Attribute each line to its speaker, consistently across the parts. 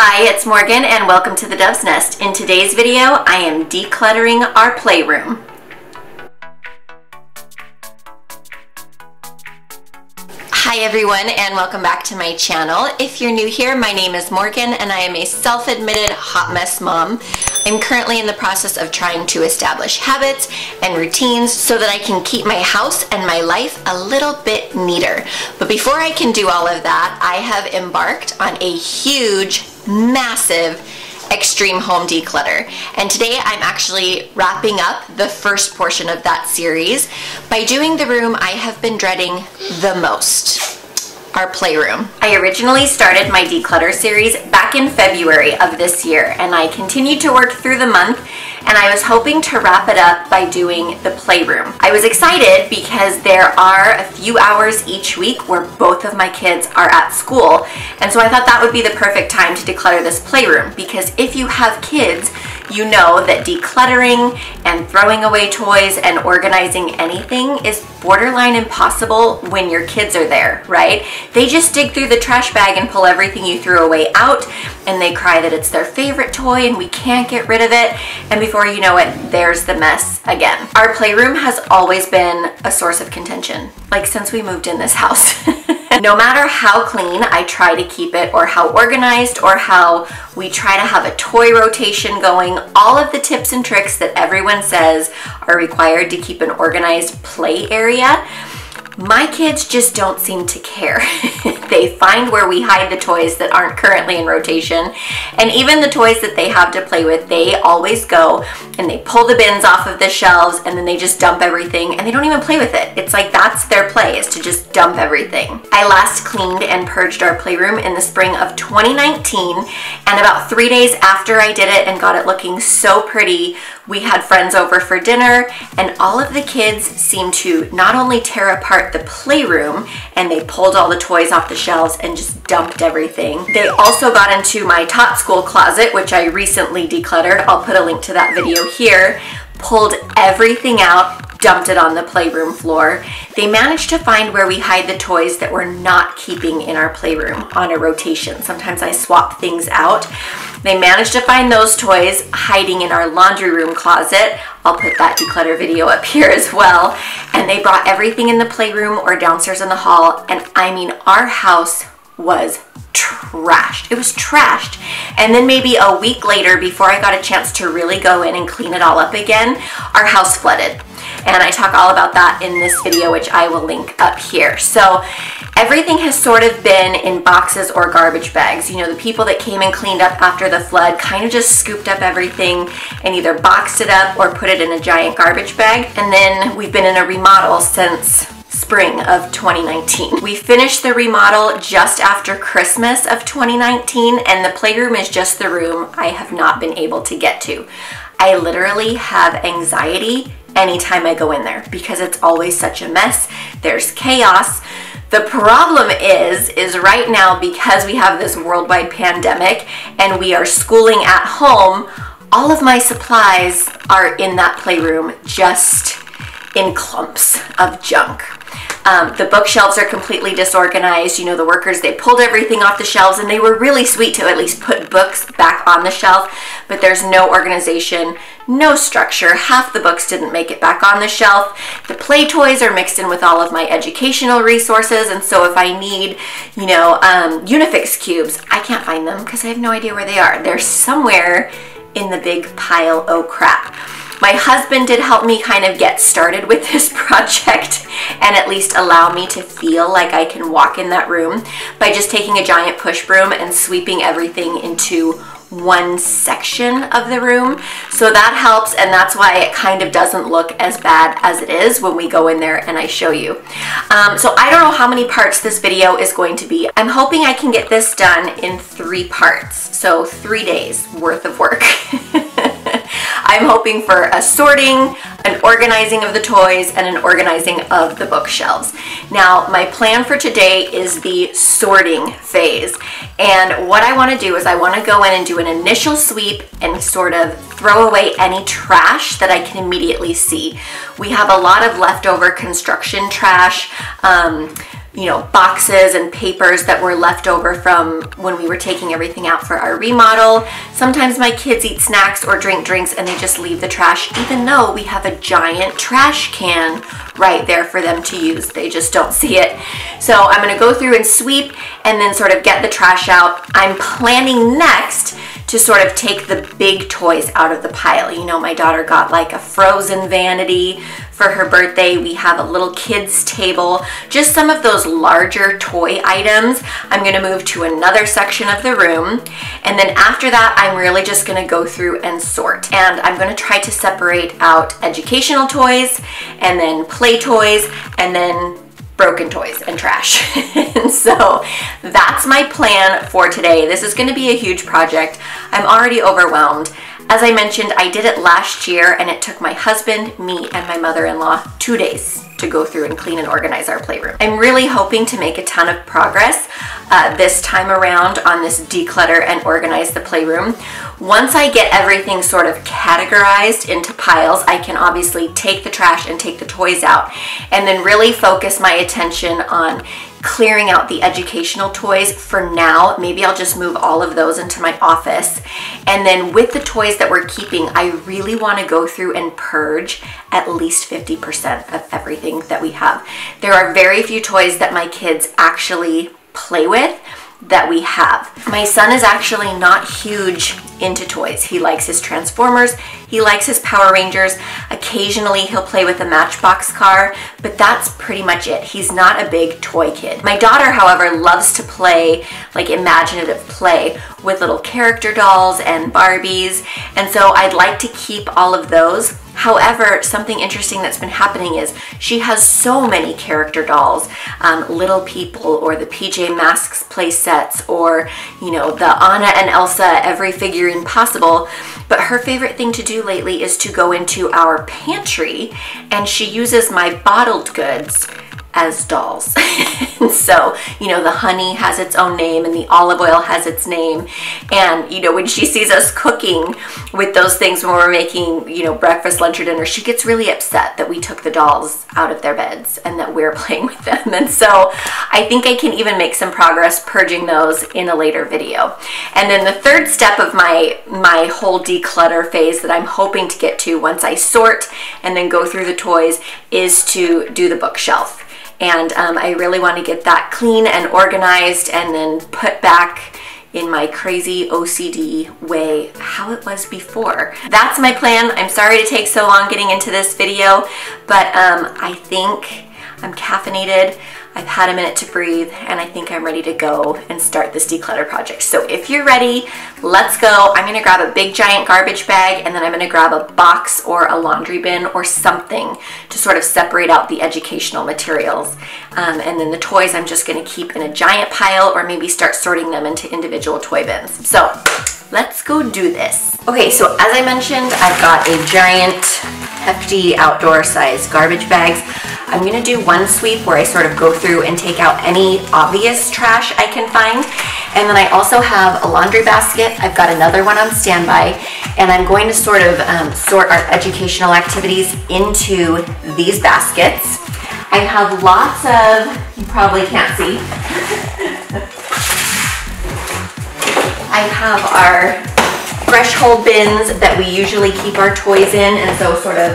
Speaker 1: Hi, it's Morgan and welcome to the Dove's Nest. In today's video, I am decluttering our playroom. Hi everyone and welcome back to my channel. If you're new here, my name is Morgan and I am a self-admitted hot mess mom. I'm currently in the process of trying to establish habits and routines so that I can keep my house and my life a little bit neater. But before I can do all of that, I have embarked on a huge, massive extreme home declutter. And today I'm actually wrapping up the first portion of that series by doing the room I have been dreading the most our playroom. I originally started my declutter series back in February of this year and I continued to work through the month and I was hoping to wrap it up by doing the playroom. I was excited because there are a few hours each week where both of my kids are at school and so I thought that would be the perfect time to declutter this playroom because if you have kids you know that decluttering and throwing away toys and organizing anything is borderline impossible when your kids are there, right? They just dig through the trash bag and pull everything you threw away out and they cry that it's their favorite toy and we can't get rid of it. And before you know it, there's the mess again. Our playroom has always been a source of contention, like since we moved in this house. no matter how clean I try to keep it or how organized or how we try to have a toy rotation going, all of the tips and tricks that everyone says are required to keep an organized play area my kids just don't seem to care. they find where we hide the toys that aren't currently in rotation. And even the toys that they have to play with, they always go and they pull the bins off of the shelves and then they just dump everything and they don't even play with it. It's like that's their play is to just dump everything. I last cleaned and purged our playroom in the spring of 2019 and about three days after I did it and got it looking so pretty, we had friends over for dinner and all of the kids seemed to not only tear apart the playroom and they pulled all the toys off the shelves and just dumped everything. They also got into my Tot School closet, which I recently decluttered. I'll put a link to that video here. Pulled everything out, dumped it on the playroom floor. They managed to find where we hide the toys that we're not keeping in our playroom on a rotation. Sometimes I swap things out. They managed to find those toys hiding in our laundry room closet. I'll put that declutter video up here as well. And they brought everything in the playroom or downstairs in the hall. And I mean, our house was trashed. It was trashed. And then maybe a week later, before I got a chance to really go in and clean it all up again, our house flooded and I talk all about that in this video, which I will link up here. So everything has sort of been in boxes or garbage bags. You know, the people that came and cleaned up after the flood kind of just scooped up everything and either boxed it up or put it in a giant garbage bag. And then we've been in a remodel since spring of 2019. We finished the remodel just after Christmas of 2019 and the playroom is just the room I have not been able to get to. I literally have anxiety anytime I go in there because it's always such a mess. There's chaos. The problem is, is right now because we have this worldwide pandemic and we are schooling at home, all of my supplies are in that playroom just in clumps of junk. Um, the bookshelves are completely disorganized. You know, the workers, they pulled everything off the shelves and they were really sweet to at least put books back on the shelf, but there's no organization, no structure. Half the books didn't make it back on the shelf. The play toys are mixed in with all of my educational resources, and so if I need, you know, um, Unifix cubes, I can't find them because I have no idea where they are. They're somewhere in the big pile of crap. My husband did help me kind of get started with this project and at least allow me to feel like I can walk in that room by just taking a giant push broom and sweeping everything into one section of the room. So that helps and that's why it kind of doesn't look as bad as it is when we go in there and I show you. Um, so I don't know how many parts this video is going to be. I'm hoping I can get this done in three parts. So three days worth of work. I'm hoping for a sorting, an organizing of the toys, and an organizing of the bookshelves. Now, my plan for today is the sorting phase. And what I want to do is I want to go in and do an initial sweep and sort of throw away any trash that I can immediately see. We have a lot of leftover construction trash. Um, you know, boxes and papers that were left over from when we were taking everything out for our remodel. Sometimes my kids eat snacks or drink drinks and they just leave the trash, even though we have a giant trash can right there for them to use. They just don't see it. So I'm gonna go through and sweep and then sort of get the trash out. I'm planning next to sort of take the big toys out of the pile. You know, my daughter got like a frozen vanity for her birthday. We have a little kids table, just some of those larger toy items. I'm gonna move to another section of the room. And then after that, I'm really just gonna go through and sort. And I'm gonna try to separate out educational toys and then play toys and then broken toys and trash. and so that's my plan for today. This is gonna be a huge project. I'm already overwhelmed. As I mentioned, I did it last year and it took my husband, me, and my mother-in-law two days to go through and clean and organize our playroom. I'm really hoping to make a ton of progress uh, this time around on this declutter and organize the playroom. Once I get everything sort of categorized into piles, I can obviously take the trash and take the toys out and then really focus my attention on clearing out the educational toys for now. Maybe I'll just move all of those into my office. And then with the toys that we're keeping, I really wanna go through and purge at least 50% of everything that we have. There are very few toys that my kids actually play with that we have. My son is actually not huge into toys. He likes his Transformers, he likes his Power Rangers. Occasionally he'll play with a Matchbox car, but that's pretty much it. He's not a big toy kid. My daughter, however, loves to play like imaginative play with little character dolls and Barbies, and so I'd like to keep all of those However, something interesting that's been happening is she has so many character dolls, um, Little People or the PJ Masks play sets or, you know, the Anna and Elsa every figurine possible. But her favorite thing to do lately is to go into our pantry and she uses my bottled goods as dolls. so, you know, the honey has its own name and the olive oil has its name. And, you know, when she sees us cooking with those things when we're making, you know, breakfast, lunch, or dinner, she gets really upset that we took the dolls out of their beds and that we're playing with them. And so I think I can even make some progress purging those in a later video. And then the third step of my, my whole declutter phase that I'm hoping to get to once I sort and then go through the toys is to do the bookshelf and um, I really want to get that clean and organized and then put back in my crazy OCD way how it was before. That's my plan. I'm sorry to take so long getting into this video, but um, I think I'm caffeinated. I've had a minute to breathe and I think I'm ready to go and start this declutter project. So if you're ready, let's go. I'm gonna grab a big giant garbage bag and then I'm gonna grab a box or a laundry bin or something to sort of separate out the educational materials. Um, and then the toys I'm just gonna keep in a giant pile or maybe start sorting them into individual toy bins. So let's go do this. Okay, so as I mentioned, I've got a giant hefty outdoor size garbage bags. I'm gonna do one sweep where I sort of go through and take out any obvious trash I can find. And then I also have a laundry basket. I've got another one on standby. And I'm going to sort of um, sort our educational activities into these baskets. I have lots of, you probably can't see. I have our threshold bins that we usually keep our toys in. And so sort of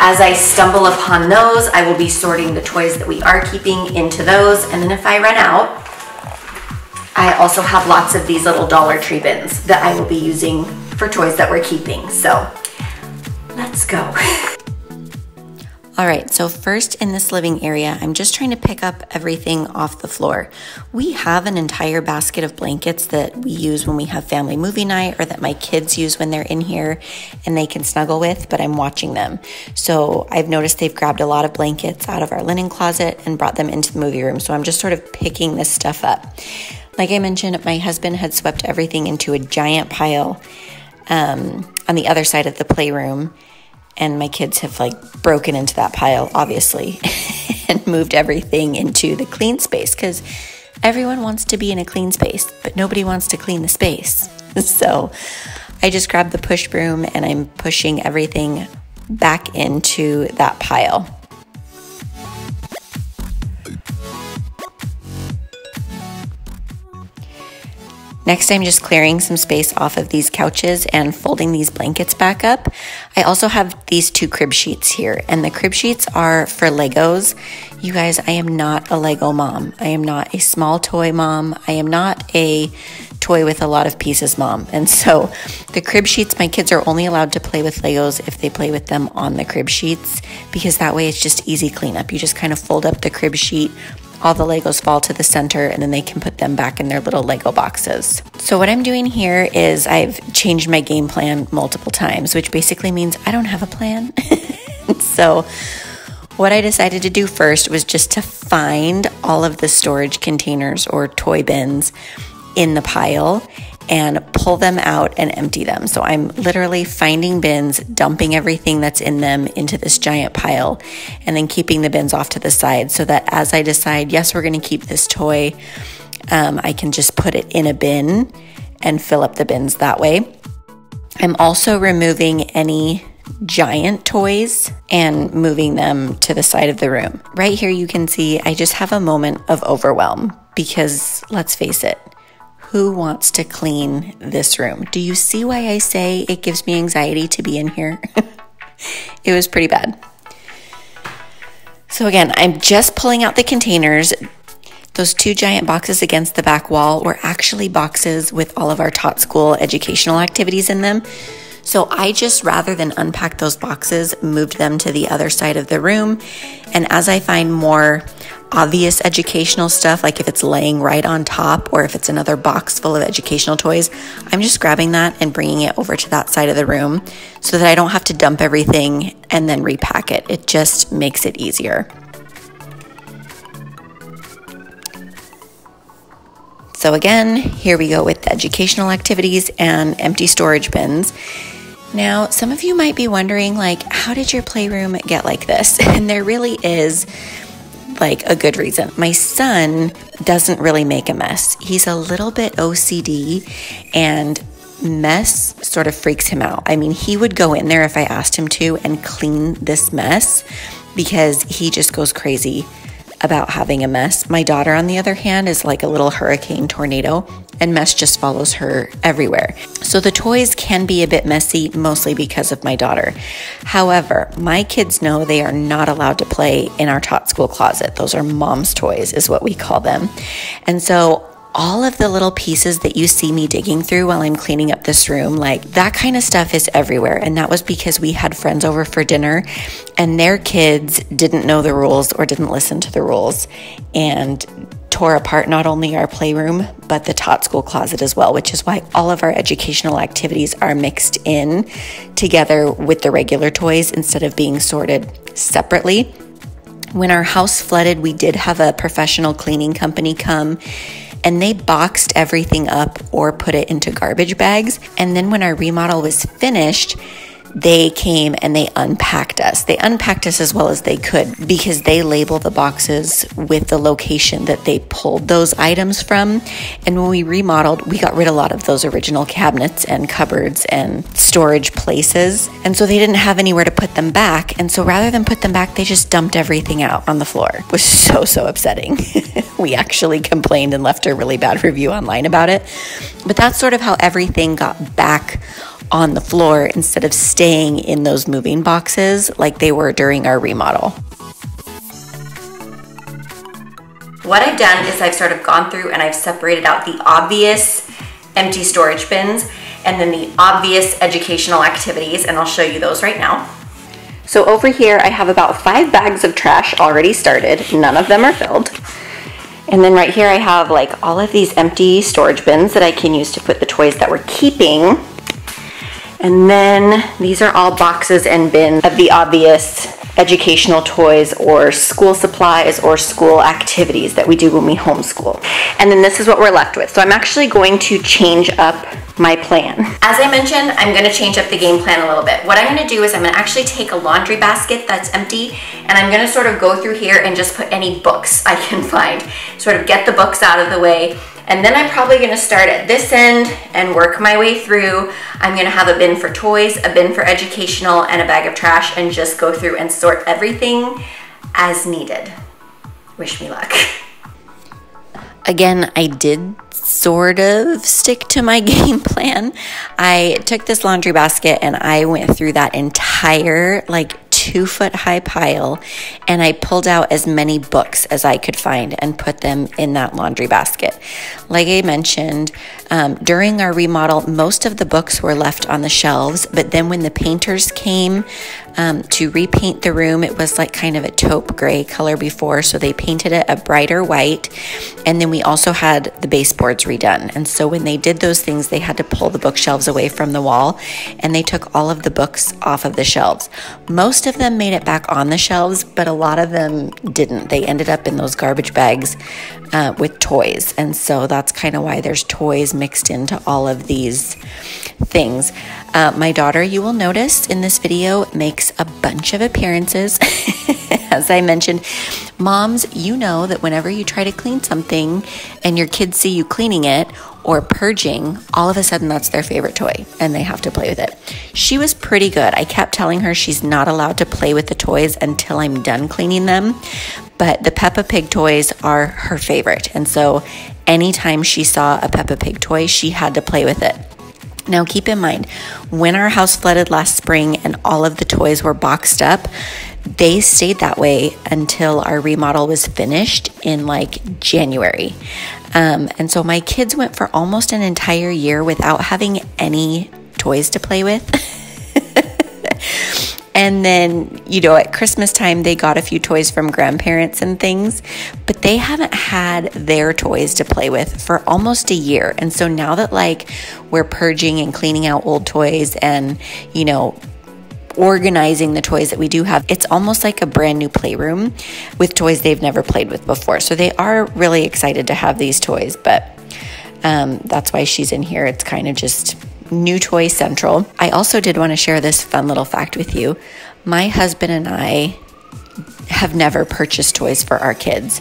Speaker 1: as I stumble upon those, I will be sorting the toys that we are keeping into those. And then if I run out, I also have lots of these little Dollar Tree bins that I will be using for toys that we're keeping. So let's go.
Speaker 2: All right, so first in this living area, I'm just trying to pick up everything off the floor. We have an entire basket of blankets that we use when we have family movie night or that my kids use when they're in here and they can snuggle with, but I'm watching them. So I've noticed they've grabbed a lot of blankets out of our linen closet and brought them into the movie room. So I'm just sort of picking this stuff up. Like I mentioned, my husband had swept everything into a giant pile um, on the other side of the playroom and my kids have like broken into that pile obviously and moved everything into the clean space because everyone wants to be in a clean space but nobody wants to clean the space. So i just grabbed the push broom and i'm pushing everything back into that pile Next, I'm just clearing some space off of these couches and folding these blankets back up. I also have these two crib sheets here, and the crib sheets are for Legos. You guys, I am not a Lego mom. I am not a small toy mom. I am not a toy with a lot of pieces mom. And so the crib sheets, my kids are only allowed to play with Legos if they play with them on the crib sheets because that way it's just easy cleanup. You just kind of fold up the crib sheet, all the Legos fall to the center and then they can put them back in their little Lego boxes. So what I'm doing here is I've changed my game plan multiple times, which basically means I don't have a plan. so what I decided to do first was just to find all of the storage containers or toy bins in the pile and pull them out and empty them. So I'm literally finding bins, dumping everything that's in them into this giant pile, and then keeping the bins off to the side so that as I decide, yes, we're going to keep this toy, um, I can just put it in a bin and fill up the bins that way. I'm also removing any giant toys and moving them to the side of the room. Right here, you can see I just have a moment of overwhelm because let's face it, who wants to clean this room? Do you see why I say it gives me anxiety to be in here? it was pretty bad. So, again, I'm just pulling out the containers. Those two giant boxes against the back wall were actually boxes with all of our Tot School educational activities in them. So I just, rather than unpack those boxes, moved them to the other side of the room. And as I find more obvious educational stuff, like if it's laying right on top or if it's another box full of educational toys, I'm just grabbing that and bringing it over to that side of the room so that I don't have to dump everything and then repack it. It just makes it easier. So, again, here we go with educational activities and empty storage bins. Now, some of you might be wondering, like, how did your playroom get like this? And there really is like a good reason. My son doesn't really make a mess. He's a little bit OCD and mess sort of freaks him out. I mean, he would go in there if I asked him to and clean this mess because he just goes crazy about having a mess. My daughter, on the other hand, is like a little hurricane tornado, and mess just follows her everywhere. So the toys can be a bit messy, mostly because of my daughter. However, my kids know they are not allowed to play in our Tot School closet. Those are mom's toys, is what we call them. And so all of the little pieces that you see me digging through while I'm cleaning up this room, like that kind of stuff is everywhere. And that was because we had friends over for dinner and their kids didn't know the rules or didn't listen to the rules and tore apart not only our playroom, but the Tot School closet as well, which is why all of our educational activities are mixed in together with the regular toys instead of being sorted separately. When our house flooded, we did have a professional cleaning company come and they boxed everything up or put it into garbage bags. And then when our remodel was finished, they came and they unpacked us. They unpacked us as well as they could because they label the boxes with the location that they pulled those items from. And when we remodeled, we got rid of a lot of those original cabinets and cupboards and storage places. And so they didn't have anywhere to put them back. And so rather than put them back, they just dumped everything out on the floor. It was so, so upsetting. we actually complained and left a really bad review online about it. But that's sort of how everything got back on the floor instead of staying in those moving boxes like they were during our remodel. What I've done is I've sort of gone through and I've separated out the obvious empty storage bins and then the obvious educational activities, and I'll show you those right now. So over here, I have about five bags of trash already started. None of them are filled. And then right here, I have like all of these empty storage bins that I can use to put the toys that we're keeping and then these are all boxes and bins of the obvious educational toys or school supplies or school activities that we do when we homeschool. And then this is what we're left with. So I'm actually going to change up my plan. As I mentioned, I'm gonna change up the game plan a little bit. What I'm gonna do is I'm gonna actually take a laundry basket that's empty and I'm gonna sort of go through here and just put any books I can find. Sort of get the books out of the way and then I'm probably gonna start at this end and work my way through. I'm gonna have a bin for toys, a bin for educational, and a bag of trash, and just go through and sort everything as needed. Wish me luck. Again, I did sort of stick to my game plan. I took this laundry basket and I went through that entire like two foot high pile and I pulled out as many books as I could find and put them in that laundry basket. Like I mentioned, um, during our remodel, most of the books were left on the shelves, but then when the painters came um, to repaint the room, it was like kind of a taupe gray color before, so they painted it a brighter white. And then we also had the baseboards redone. And so when they did those things, they had to pull the bookshelves away from the wall and they took all of the books off of the shelves. Most of them made it back on the shelves, but a lot of them didn't. They ended up in those garbage bags uh, with toys. And so that's kind of why there's toys mixed into all of these things. Uh, my daughter, you will notice in this video, makes a bunch of appearances. As I mentioned, moms, you know that whenever you try to clean something and your kids see you cleaning it or purging, all of a sudden that's their favorite toy and they have to play with it. She was pretty good. I kept telling her she's not allowed to play with the toys until I'm done cleaning them. But the Peppa Pig toys are her favorite. And so anytime she saw a Peppa Pig toy, she had to play with it. Now, keep in mind, when our house flooded last spring and all of the toys were boxed up, they stayed that way until our remodel was finished in like January. Um, and so my kids went for almost an entire year without having any toys to play with. And then, you know, at Christmas time, they got a few toys from grandparents and things, but they haven't had their toys to play with for almost a year. And so now that like we're purging and cleaning out old toys and, you know, organizing the toys that we do have, it's almost like a brand new playroom with toys they've never played with before. So they are really excited to have these toys, but um, that's why she's in here. It's kind of just New Toy Central. I also did want to share this fun little fact with you. My husband and I have never purchased toys for our kids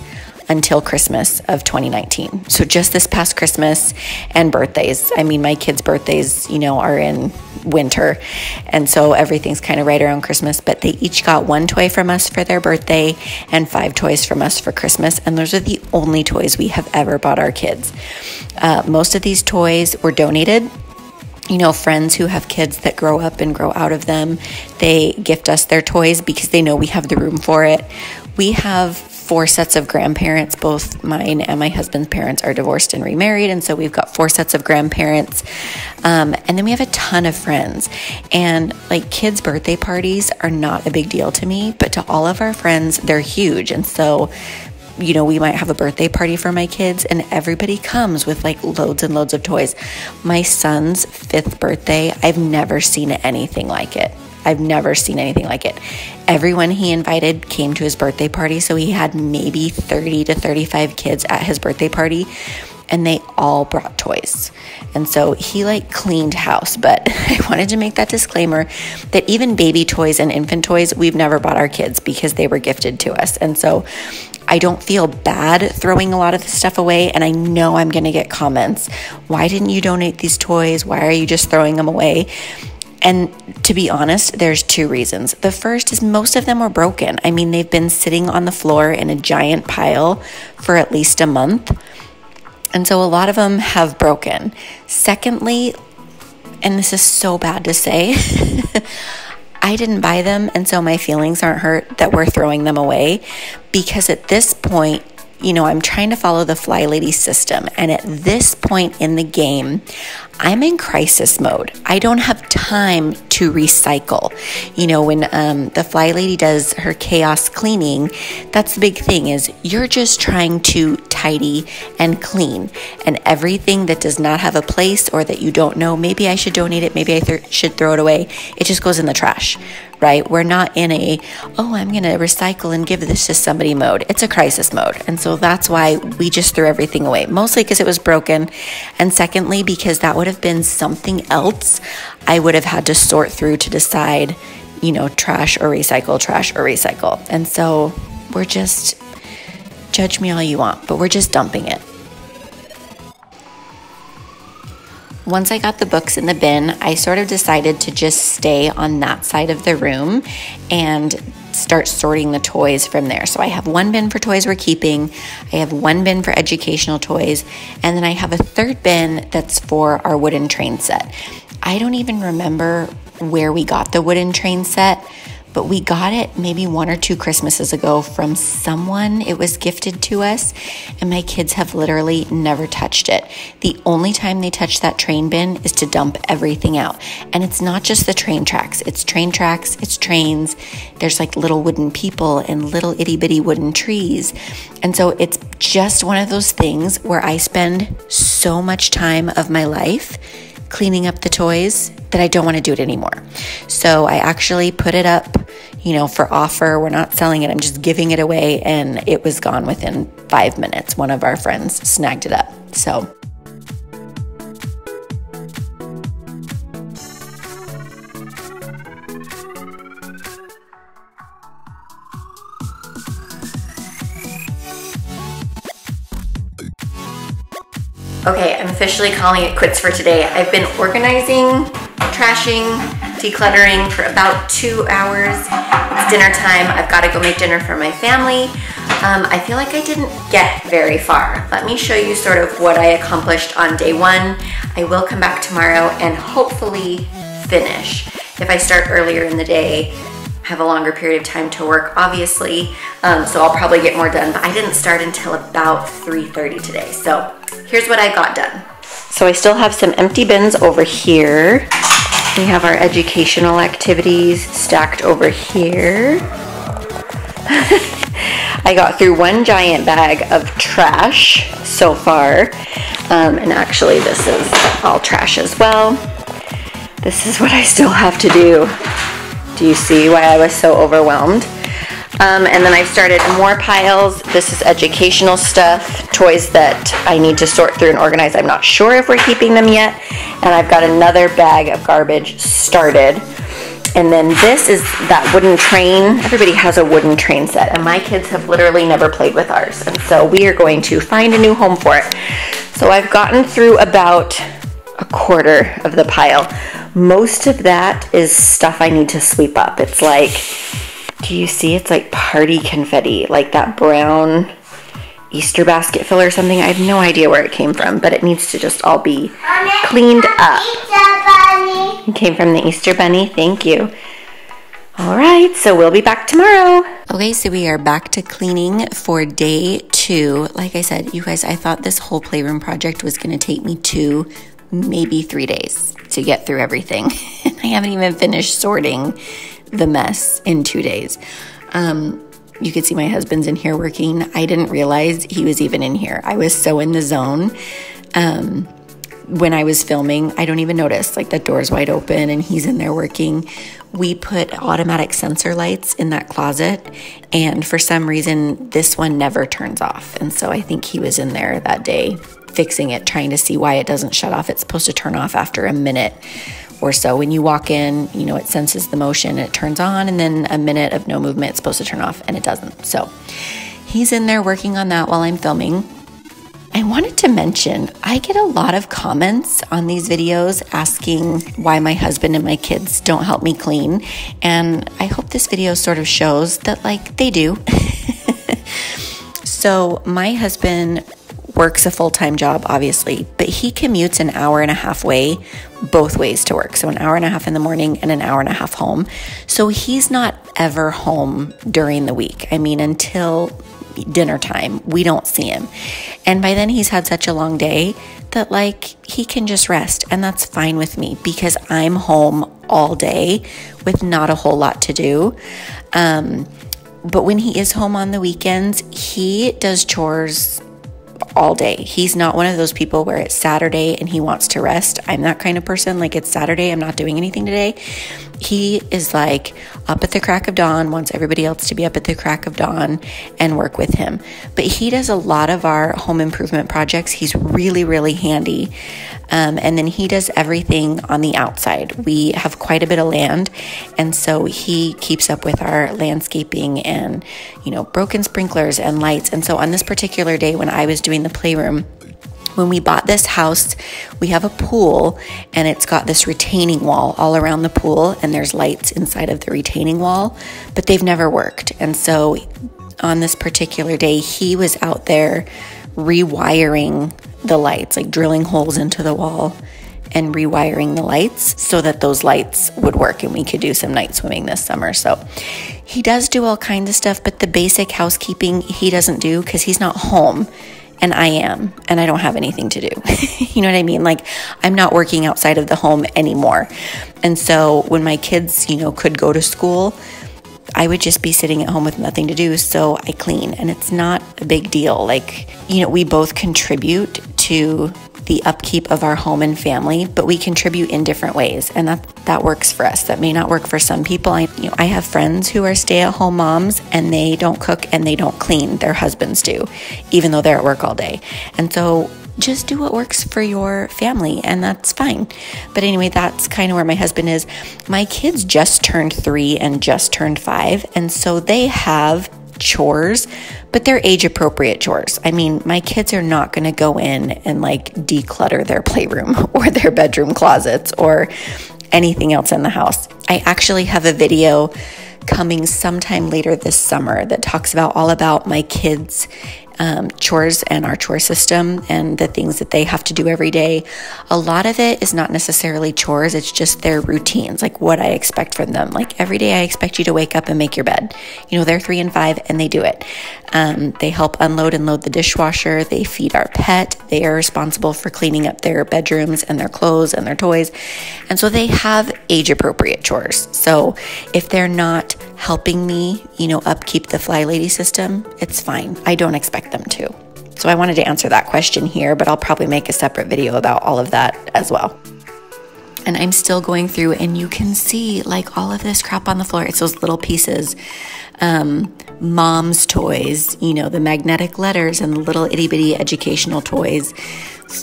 Speaker 2: until Christmas of 2019. So just this past Christmas and birthdays. I mean, my kids' birthdays, you know, are in winter. And so everything's kind of right around Christmas, but they each got one toy from us for their birthday and five toys from us for Christmas. And those are the only toys we have ever bought our kids. Uh, most of these toys were donated you know, friends who have kids that grow up and grow out of them, they gift us their toys because they know we have the room for it. We have four sets of grandparents. Both mine and my husband's parents are divorced and remarried. And so we've got four sets of grandparents. Um, and then we have a ton of friends. And like kids' birthday parties are not a big deal to me, but to all of our friends, they're huge. And so you know, we might have a birthday party for my kids and everybody comes with like loads and loads of toys. My son's fifth birthday, I've never seen anything like it. I've never seen anything like it. Everyone he invited came to his birthday party, so he had maybe 30 to 35 kids at his birthday party and they all brought toys. And so he like cleaned house, but I wanted to make that disclaimer that even baby toys and infant toys, we've never bought our kids because they were gifted to us. And so I don't feel bad throwing a lot of the stuff away. And I know I'm to get comments. Why didn't you donate these toys? Why are you just throwing them away? And to be honest, there's two reasons. The first is most of them were broken. I mean, they've been sitting on the floor in a giant pile for at least a month. And so a lot of them have broken. Secondly, and this is so bad to say, I didn't buy them, and so my feelings aren't hurt that we're throwing them away because at this point, you know, I'm trying to follow the Fly Lady system. And at this point in the game, I'm in crisis mode. I don't have time to recycle. You know, when um, the Fly Lady does her chaos cleaning, that's the big thing is you're just trying to tidy and clean. And everything that does not have a place or that you don't know, maybe I should donate it, maybe I th- should throw it away, it just goes in the trash right? We're not in a, oh, I'm going to recycle and give this to somebody mode. It's a crisis mode. And so that's why we just threw everything away, mostly because it was broken. And secondly, because that would have been something else I would have had to sort through to decide, you know, trash or recycle, trash or recycle. And so we're just, judge me all you want, but we're just dumping it. once I got the books in the bin, I sort of decided to just stay on that side of the room and start sorting the toys from there. So I have one bin for toys we're keeping, I have one bin for educational toys, and then I have a third bin that's for our wooden train set. I don't even remember where we got the wooden train set but we got it maybe one or two Christmases ago from someone. It was gifted to us, and my kids have literally never touched it. The only time they touch that train bin is to dump everything out. And it's not just the train tracks, it's train tracks, it's trains. There's like little wooden people and little itty bitty wooden trees. And so it's just one of those things where I spend so much time of my life cleaning up the toys that I don't want to do it anymore. So I actually put it up, you know, for offer. We're not selling it, I'm just giving it away. And it was gone within five minutes. One of our friends snagged it up. So
Speaker 1: Okay, I'm officially calling it quits for today. I've been organizing, trashing, decluttering for about two hours. It's dinner time. I've got to go make dinner for my family. Um, I feel like I didn't get very far. Let me show you sort of what I accomplished on day one. I will come back tomorrow and hopefully finish. If I start earlier in the day, have a longer period of time to work, obviously. Um, so I'll probably get more done, but I didn't start until about 3.30 today. So here's what I got done. So I still have some empty bins over here. We have our educational activities stacked over here. I got through one giant bag of trash so far. Um, and actually this is all trash as well. This is what I still have to do. Do you see why I was so overwhelmed? Um, and then I've started more piles. This is educational stuff, toys that I need to sort through and organize. I'm not sure if we're keeping them yet. And I've got another bag of garbage started. And then this is that wooden train. Everybody has a wooden train set, and my kids have literally never played with ours. And so we are going to find a new home for it. So I've gotten through about a quarter of the pile. Most of that is stuff I need to sweep up. It's like, do you see? It's like party confetti, like that brown Easter basket fill or something. I have no idea where it came from, but it needs to just all be cleaned up. It came from the Easter Bunny. Thank you. All right, so we'll be back tomorrow.
Speaker 2: Okay, so we are back to cleaning for day two. Like I said, you guys, I thought this whole playroom project was going to take me two, maybe three days to get through everything. I haven't even finished sorting the mess in two days. Um, you could see my husband's in here working. I didn't realize he was even in here. I was so in the zone. Um, when I was filming, I don't even notice. Like the door's wide open and he's in there working. We put automatic sensor lights in that closet, and for some reason, this one never turns off. And so I think he was in there that day fixing it, trying to see why it doesn't shut off. It's supposed to turn off after a minute or so. When you walk in, you know, it senses the motion, and it turns on, and then a minute of no movement, it's supposed to turn off, and it doesn't. So he's in there working on that while I'm filming. I wanted to mention I get a lot of comments on these videos asking why my husband and my kids don't help me clean. And I hope this video sort of shows that, like, they do. so, my husband works a full time job, obviously, but he commutes an hour and a half way both ways to work. So, an hour and a half in the morning and an hour and a half home. So, he's not ever home during the week. I mean, until dinner time, we don't see him. And by then, he's had such a long day that, like, he can just rest. And that's fine with me because I'm home all day with not a whole lot to do. Um, but when he is home on the weekends, he does chores all day. He's not one of those people where it's Saturday and he wants to rest. I'm that kind of person. Like it's Saturday, I'm not doing anything today. He is like up at the crack of dawn, wants everybody else to be up at the crack of dawn and work with him. But he does a lot of our home improvement projects. He's really, really handy. Um, and then he does everything on the outside. We have quite a bit of land, and so he keeps up with our landscaping and, you know, broken sprinklers and lights. And so on this particular day when I was doing the playroom, When we bought this house, we have a pool and it's got this retaining wall all around the pool, and there's lights inside of the retaining wall, but they've never worked. And so on this particular day, he was out there rewiring the lights, like drilling holes into the wall and rewiring the lights so that those lights would work and we could do some night swimming this summer. So he does do all kinds of stuff, but the basic housekeeping he doesn't do because he's not home and I am, and I don't have anything to do. you know what I mean? Like, I'm not working outside of the home anymore. And so when my kids, you know, could go to school, I would just be sitting at home with nothing to do. So I clean, and it's not a big deal. Like, you know, we both contribute to the upkeep of our home and family, but we contribute in different ways, and that that works for us. That may not work for some people. I, you know, I have friends who are stay-at-home moms, and they don't cook and they don't clean. Their husbands do, even though they're at work all day. And so just do what works for your family, and that's fine. But anyway, that's kind of where my husband is. My kids just turned three and just turned five, and so they have chores, but they're age appropriate chores. I mean, my kids are not going to go in and like declutter their playroom or their bedroom closets or anything else in the house. I actually have a video coming sometime later this summer that talks about all about my kids um, chores and our chore system and the things that they have to do every day. A lot of it is not necessarily chores, it's just their routines, like what I expect from them. Like every day, I expect you to wake up and make your bed. You know, they're three and five and they do it. Um, they help unload and load the dishwasher, they feed our pet, they are responsible for cleaning up their bedrooms and their clothes and their toys. And so they have age appropriate chores. So if they're not helping me, you know, upkeep the Fly Lady system, it's fine. I don't expect them to. So I wanted to answer that question here, but I'll probably make a separate video about all of that as well. And I'm still going through, and you can see like all of this crap on the floor. It's those little pieces. Um, mom's toys, you know, the magnetic letters and the little itty bitty educational toys.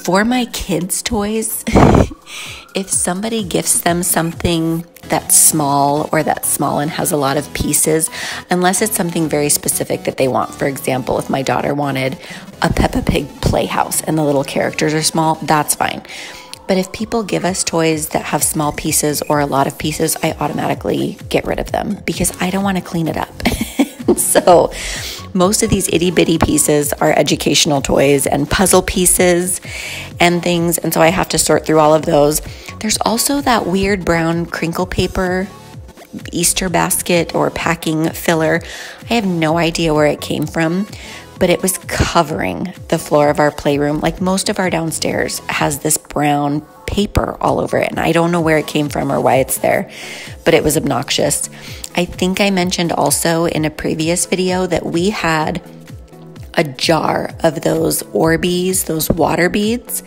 Speaker 2: For my kids' toys, if somebody gifts them something that's small or that's small and has a lot of pieces, unless it's something very specific that they want. For example, if my daughter wanted a Peppa Pig playhouse and the little characters are small, that's fine. But if people give us toys that have small pieces or a lot of pieces, I automatically get rid of them because I don't want to clean it up. so, most of these itty bitty pieces are educational toys and puzzle pieces and things. And so I have to sort through all of those. There's also that weird brown crinkle paper Easter basket or packing filler. I have no idea where it came from, but it was covering the floor of our playroom. Like most of our downstairs has this brown paper all over it, and I don't know where it came from or why it's there, but it was obnoxious. I think I mentioned also in a previous video that we had a jar of those Orbeez, those water beads,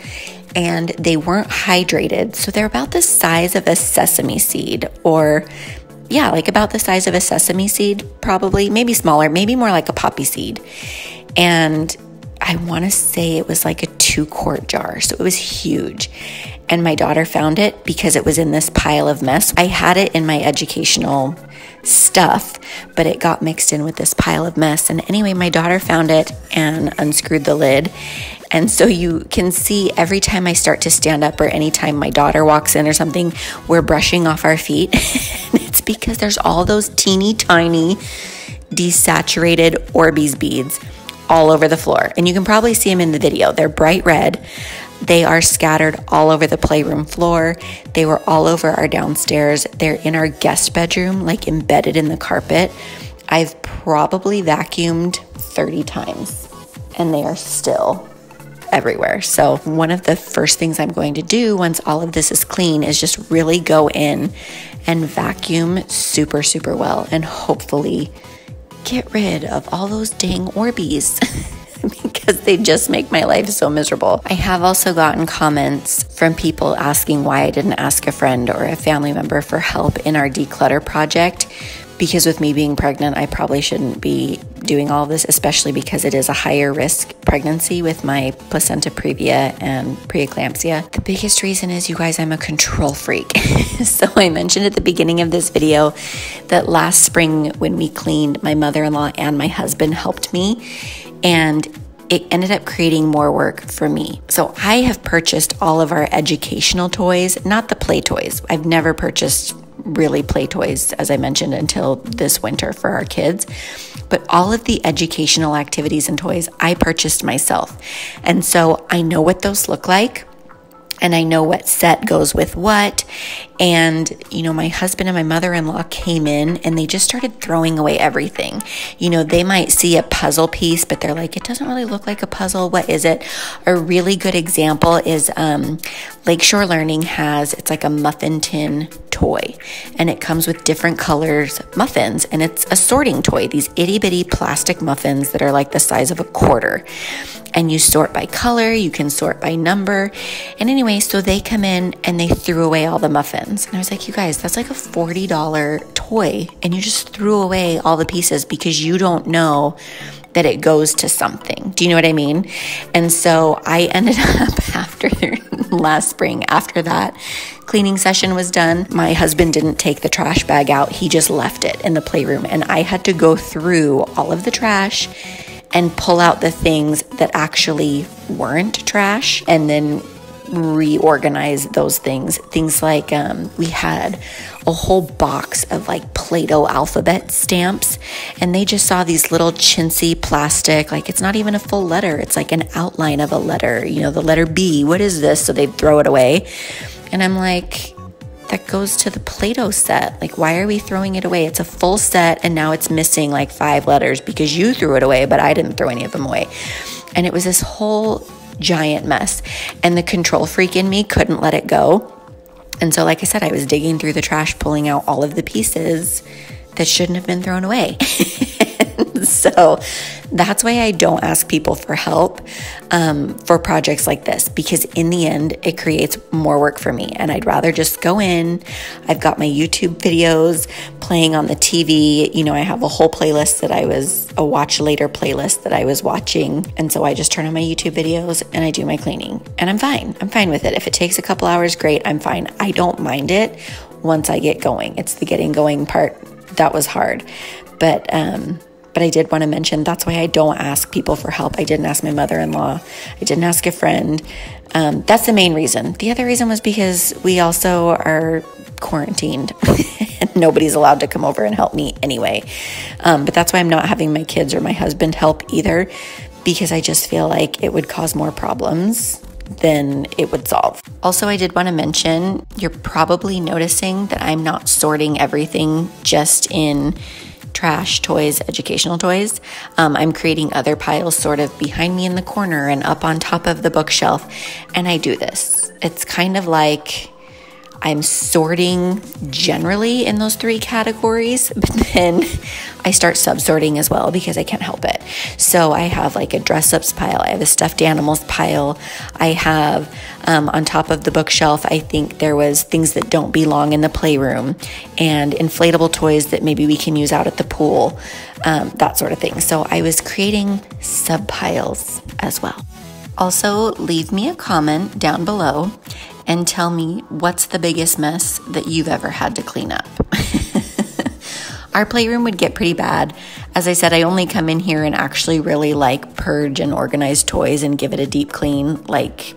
Speaker 2: and they weren't hydrated. So they're about the size of a sesame seed, or yeah, like about the size of a sesame seed, probably, maybe smaller, maybe more like a poppy seed. And I want to say it was like a two quart jar. So it was huge. And my daughter found it because it was in this pile of mess. I had it in my educational stuff, but it got mixed in with this pile of mess. And anyway, my daughter found it and unscrewed the lid. And so you can see every time I start to stand up or anytime my daughter walks in or something, we're brushing off our feet. it's because there's all those teeny tiny desaturated Orbeez beads all over the floor. And you can probably see them in the video. They're bright red. They are scattered all over the playroom floor. They were all over our downstairs. They're in our guest bedroom, like embedded in the carpet. I've probably vacuumed 30 times and they are still everywhere. So, one of the first things I'm going to do once all of this is clean is just really go in and vacuum super, super well and hopefully get rid of all those dang Orbeez. because they just make my life so miserable. I have also gotten comments from people asking why I didn't ask a friend or a family member for help in our declutter project. Because with me being pregnant, I probably shouldn't be doing all this, especially because it is a higher risk pregnancy with my placenta previa and preeclampsia. The biggest reason is, you guys, I'm a control freak. so I mentioned at the beginning of this video that last spring when we cleaned, my mother in law and my husband helped me and it ended up creating more work for me. So I have purchased all of our educational toys, not the play toys. I've never purchased really play toys, as I mentioned, until this winter for our kids. But all of the educational activities and toys I purchased myself. And so I know what those look like and I know what set goes with what. And, you know, my husband and my mother in law came in and they just started throwing away everything. You know, they might see a puzzle piece, but they're like, it doesn't really look like a puzzle. What is it? A really good example is um, Lakeshore Learning has, it's like a muffin tin toy and it comes with different colors muffins and it's a sorting toy, these itty bitty plastic muffins that are like the size of a quarter and you sort by color, you can sort by number. And anyway, so they come in and they threw away all the muffins. And I was like, you guys, that's like a $40 toy. And you just threw away all the pieces because you don't know that it goes to something. Do you know what I mean? And so I ended up after last spring, after that cleaning session was done, my husband didn't take the trash bag out. He just left it in the playroom. And I had to go through all of the trash and pull out the things that actually weren't trash and then reorganize those things. Things like um, we had a whole box of like Play Doh alphabet stamps, and they just saw these little chintzy plastic, like it's not even a full letter, it's like an outline of a letter, you know, the letter B. What is this? So they'd throw it away. And I'm like, that goes to the Play Doh set. Like, why are we throwing it away? It's a full set and now it's missing like five letters because you threw it away, but I didn't throw any of them away. And it was this whole giant mess. And the control freak in me couldn't let it go. And so, like I said, I was digging through the trash, pulling out all of the pieces that shouldn't have been thrown away. so that's why I don't ask people for help um, for projects like this because, in the end, it creates more work for me. And I'd rather just go in. I've got my YouTube videos playing on the TV. You know, I have a whole playlist that I was a watch later playlist that I was watching. And so I just turn on my YouTube videos and I do my cleaning. And I'm fine. I'm fine with it. If it takes a couple hours, great. I'm fine. I don't mind it once I get going. It's the getting going part that was hard. But um, but I did want to mention that's why I don't ask people for help. I didn't ask my mother in law, I didn't ask a friend. Um, that's the main reason. The other reason was because we also are quarantined nobody's allowed to come over and help me anyway. Um, but that's why I'm not having my kids or my husband help either because I just feel like it would cause more problems than it would solve. Also, I did want to mention you're probably noticing that I'm not sorting everything just in trash, toys, educational toys. Um, I'm creating other piles sort of behind me in the corner and up on top of the bookshelf. And I do this. It's kind of like I'm sorting generally in those three categories, but then I start subsorting as well because I can't help it. So I have like a dress ups pile, I have a stuffed animals pile, I have um, on top of the bookshelf, I think there was things that don't belong in the playroom and inflatable toys that maybe we can use out at the pool, um, that sort of thing. So I was creating sub piles as well. Also, leave me a comment down below and tell me what's the biggest mess that you've ever had to clean up. Our playroom would get pretty bad. As I said, I only come in here and actually really like purge and organize toys and give it a deep clean like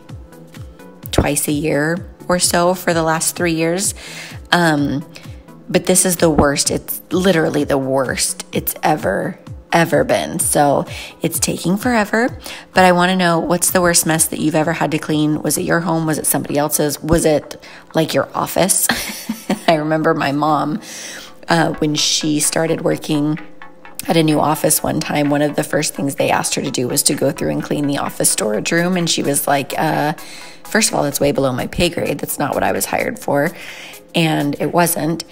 Speaker 2: twice a year or so for the last three years. Um, but this is the worst. It's literally the worst it's ever ever been. So it's taking forever. But I want to know what's the worst mess that you've ever had to clean? Was it your home? Was it somebody else's? Was it like your office? I remember my mom uh, when she started working at a new office one time, one of the first things they asked her to do was to go through and clean the office storage room. And she was like, uh, first of all, that's way below my pay grade. That's not what I was hired for. And it wasn't.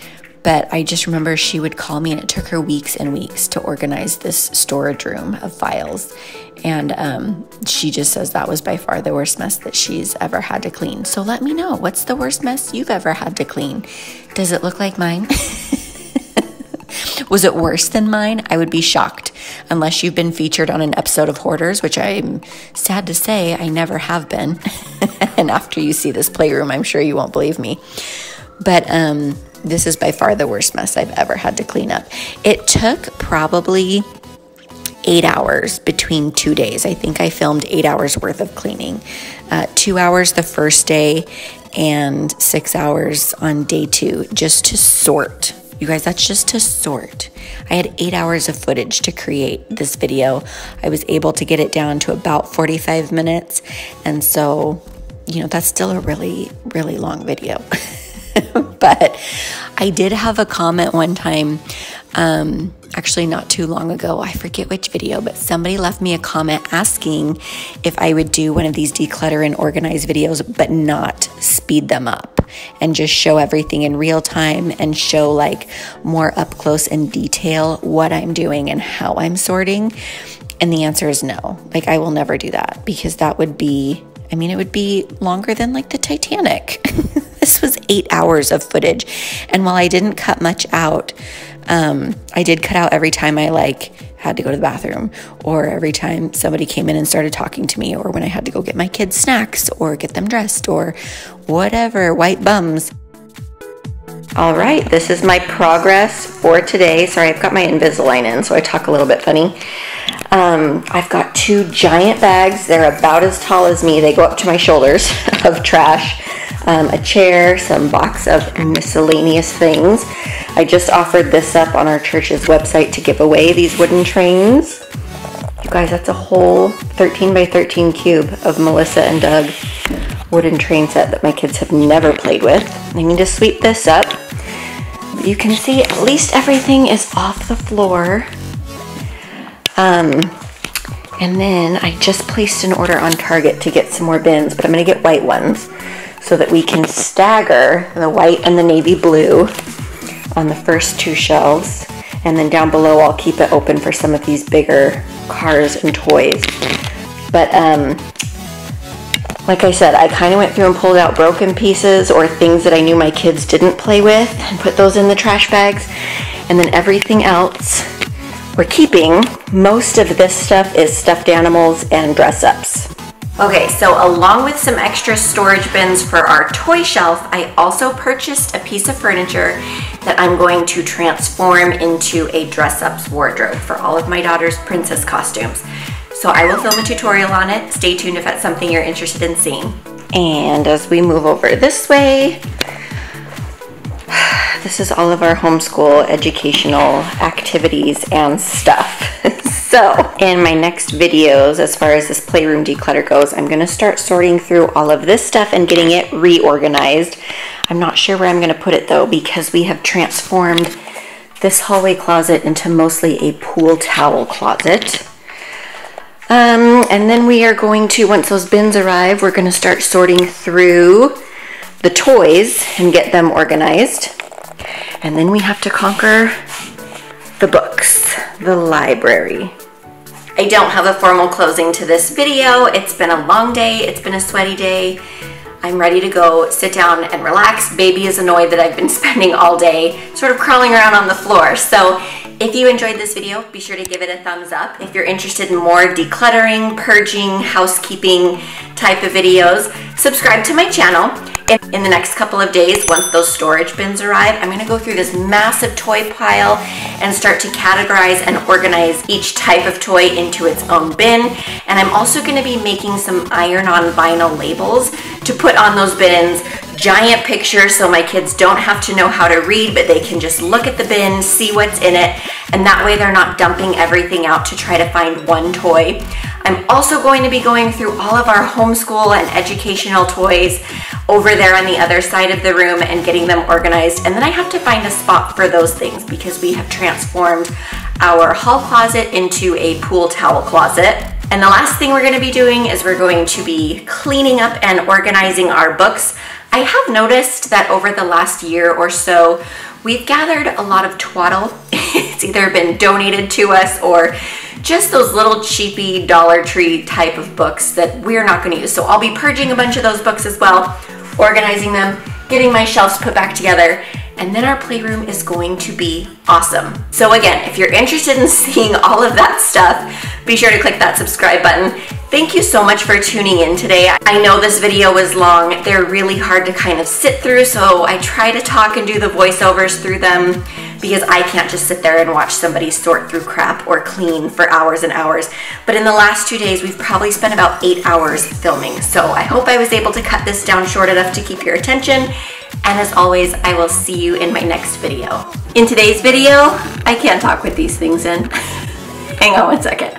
Speaker 2: But I just remember she would call me, and it took her weeks and weeks to organize this storage room of files. And um, she just says that was by far the worst mess that she's ever had to clean. So let me know what's the worst mess you've ever had to clean? Does it look like mine? was it worse than mine? I would be shocked unless you've been featured on an episode of Hoarders, which I'm sad to say I never have been. and after you see this playroom, I'm sure you won't believe me. But um, this is by far the worst mess I've ever had to clean up. It took probably eight hours between two days. I think I filmed eight hours worth of cleaning. Uh, two hours the first day and six hours on day two just to sort. You guys, that's just to sort. I had eight hours of footage to create this video. I was able to get it down to about 45 minutes. And so, you know, that's still a really, really long video. but I did have a comment one time um, actually not too long ago. I forget which video, but somebody left me a comment asking if I would do one of these declutter and organize videos, but not speed them up and just show everything in real time and show like more up close and detail what I'm doing and how I'm sorting. And the answer is no. Like, I will never do that because that would be, I mean, it would be longer than like the Titanic. this was eight hours of footage. And while I didn't cut much out, um, I did cut out every time I like had to go to the bathroom or every time somebody came in and started talking to me or when I had to go get my kids snacks or get them dressed or whatever, white bums. All right, this is my progress for today. Sorry, I've got my Invisalign in, so I talk a little bit funny. Um, I've got two giant bags. They're about as tall as me. They go up to my shoulders of trash. Um, a chair, some box of miscellaneous things. I just offered this up on our church's website to give away these wooden trains. You guys, that's a whole 13 by 13 cube of Melissa and Doug wooden train set that my kids have never played with. I need to sweep this up. You can see at least everything is off the floor. Um, and then I just placed an order on Target to get some more bins, but I'm gonna get white ones so that we can stagger the white and the navy blue on the first two shelves. And then down below, I'll keep it open for some of these bigger cars and toys. But um, like I said, I kind of went through and pulled out broken pieces or things that I knew my kids didn't play with and put those in the trash bags. And then everything else we're keeping. Most of this stuff is stuffed animals and dress ups. Okay, so along with some extra storage bins for our toy shelf, I also purchased a piece of furniture that I'm going to transform into a dress-ups wardrobe for all of my daughter's princess costumes. So I will film a tutorial on it. Stay tuned if that's something you're interested in seeing. And as we move over this way, this is all of our homeschool educational activities and stuff. so in my next videos, as far as this playroom declutter goes, I'm gonna start sorting through all of this stuff and getting it reorganized. I'm not sure where I'm gonna put it though, because we have transformed this hallway closet into mostly a pool towel closet. Um, and then we are going to, once those bins arrive, we're gonna start sorting through the toys and get them organized. And then we have to conquer the books, the library. I don't have a formal closing to this video. It's been a long day. It's been a sweaty day. I'm ready to go sit down and relax. Baby is annoyed that I've been spending all day sort of crawling around on the floor. So if you enjoyed this video, be sure to give it a thumbs up. If you're interested in more decluttering, purging, housekeeping type of videos, subscribe to my channel. In, the next couple of days, once those storage bins arrive, I'm gonna go through this massive toy pile and start to categorize and organize each type of toy into its own bin. And I'm also gonna be making some iron-on vinyl labels to put on those bins giant pictures so my kids don't have to know how to read, but they can just look at the bin, see what's in it, and that way they're not dumping everything out to try to find one toy. I'm also going to be going through all of our homeschool and educational toys over there on the other side of the room and getting them organized. And then I have to find a spot for those things because we have transformed our hall closet into a pool towel closet. And the last thing we're gonna be doing is we're going to be cleaning up and organizing our books. I have noticed that over the last year or so, we've gathered a lot of twaddle. it's either been donated to us or just those little cheapy Dollar Tree type of books that we're not going to use. So I'll be purging a bunch of those books as well, organizing them, getting my shelves put back together, and then our playroom is going to be awesome. So again, if you're interested in seeing all of that stuff, be sure to click that subscribe button. Thank you so much for tuning in today. I know this video was long. They're really hard to kind of sit through, so I try to talk and do the voiceovers through them
Speaker 1: because I can't just sit there and watch somebody sort through crap or clean for hours and hours. But in the last two days, we've probably spent about eight hours filming. So I hope I was able to cut this down short enough to keep your attention. And as always, I will see you in my next video. In today's video, I can't talk with these things in. Hang on one second.